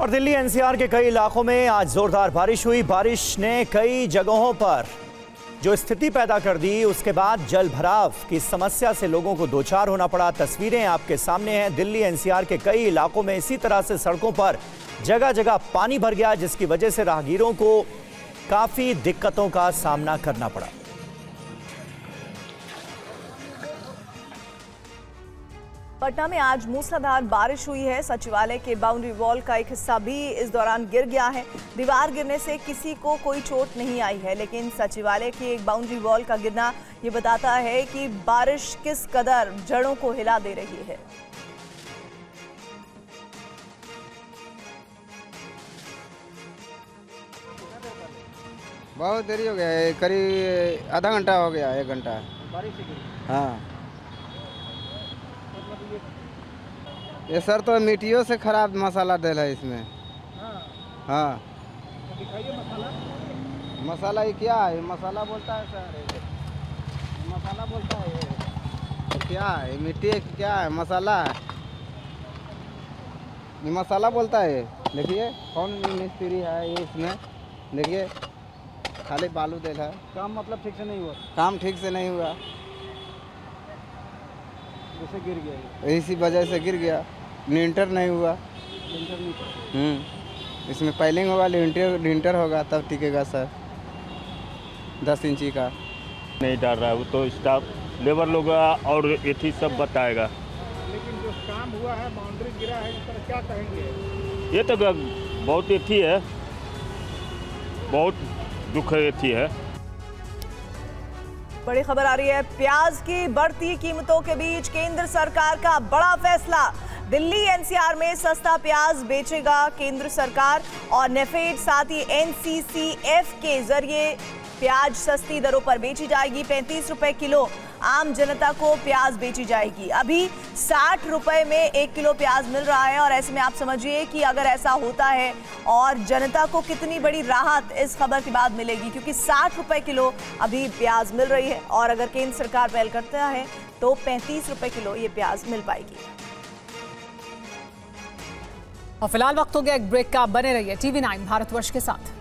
और दिल्ली एनसीआर के कई इलाकों में आज जोरदार बारिश हुई। बारिश ने कई जगहों पर जो स्थिति पैदा कर दी, उसके बाद जल भराव की समस्या से लोगों को दो चार होना पड़ा। तस्वीरें आपके सामने हैं। दिल्ली एनसीआर के कई इलाकों में इसी तरह से सड़कों पर जगह जगह पानी भर गया, जिसकी वजह से राहगीरों को काफ़ी दिक्कतों का सामना करना पड़ा। पटना में आज मूसलाधार बारिश हुई है। सचिवालय के बाउंड्री वॉल का एक हिस्सा भी इस दौरान गिर गया है। दीवार गिरने से किसी को कोई चोट नहीं आई है लेकिन सचिवालय के एक बाउंड्री वॉल का गिरना ये बताता है कि बारिश किस कदर जड़ों को हिला दे रही है। बहुत देरी हो गया है करीब आधा घंटा हो गया एक घंटा। हाँ। ये सर तो मिट्टियों से खराब मसाला दिल है इसमें। हाँ। मसाला। मसाला ये क्या है? मसाला बोलता है सर। मसाला बोलता है ये। क्या है? मिट्टी है क्या है? मसाला है। ये मसाला बोलता है देखिए कौन मिस्त्री है ये इसमें? देखिए खाली बालू दिल है। काम मतलब ठीक से नहीं हुआ। काम ठीक से नहीं हुआ। जैसे गिर गया इसी वजह से गिर गया। लिंटर नहीं हुआ। लिंटर नहीं हम्म। इसमें पाइलिंग होगा लिंटर लिंटर होगा तब टिकेगा सर। दस इंची का। नहीं डाल रहा है वो तो स्टाफ लेबर लोग और एथी सब बताएगा। लेकिन जो काम हुआ है बाउंड्री गिरा है इस पर क्या कहेंगे? ये तो बहुत एथी है। बहुत दुख एथी है। बड़ी खबर आ रही है, प्याज की बढ़ती कीमतों के बीच केंद्र सरकार का बड़ा फैसला। दिल्ली एनसीआर में सस्ता प्याज बेचेगा केंद्र सरकार और नेफेड साथ ही एनसीसीएफ के ज़रिए प्याज सस्ती दरों पर बेची जाएगी पैंतीस रुपए किलो। आम जनता को प्याज बेची जाएगी। अभी साठ रुपए में एक किलो प्याज मिल रहा है और ऐसे में आप समझिए कि अगर ऐसा होता है और जनता को कितनी बड़ी राहत इस खबर के बाद मिलेगी, क्योंकि साठ रुपए किलो अभी प्याज मिल रही है और अगर केंद्र सरकार पहल करता है तो पैंतीस रुपए किलो ये प्याज मिल पाएगी। और फ़िलहाल वक्त हो गया एक ब्रेक का, बने रहिए टीवी नाइन भारतवर्ष के साथ।